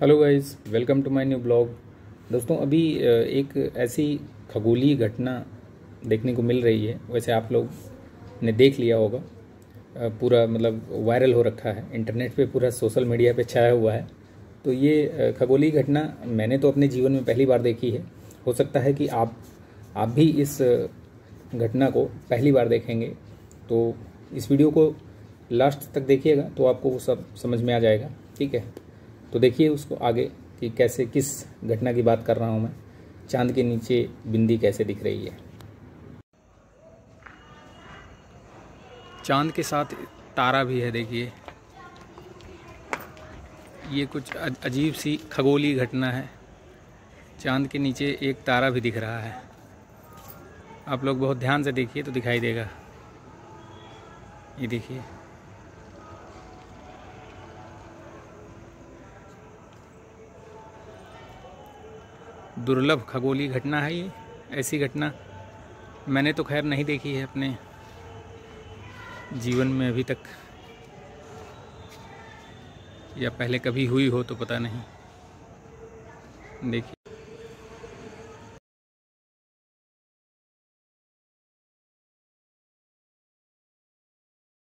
Hello guys welcome to my new blog दोस्तों, अभी एक ऐसी खगोलीय घटना देखने को मिल रही है। वैसे आप लोग ने देख लिया होगा। पूरा मतलब वायरल हो रखा है। इंटरनेट पे पूरा सोशल मीडिया पे छाया हुआ है। तो ये खगोलीय घटना मैंने तो अपने जीवन में पहली बार देखी है। हो सकता है कि आप आप भी इस घटना को पहली बार देखेंगे। तो इस वीडियो को लास्ट तक देखिएगा तो आपको वो सब समझ में आ जाएगा। ठीक है? तो देखिए उसको आगे कि कैसे, किस घटना की बात कर रहा हूँ मैं। चाँद के नीचे बिंदी कैसे दिख रही है? चाँद के साथ तारा भी है, देखिए। ये कुछ अजीब सी खगोलीय घटना है। चाँद के नीचे एक तारा भी दिख रहा है। आप लोग बहुत ध्यान से देखिए तो दिखाई देगा। ये देखिए। दुर्लभ खगोलीय घटना है ये, ऐसी घटना मैंने तो खैर नहीं देखी है अपने जीवन में अभी तक, या पहले कभी हुई हो तो पता नहीं। देखिए।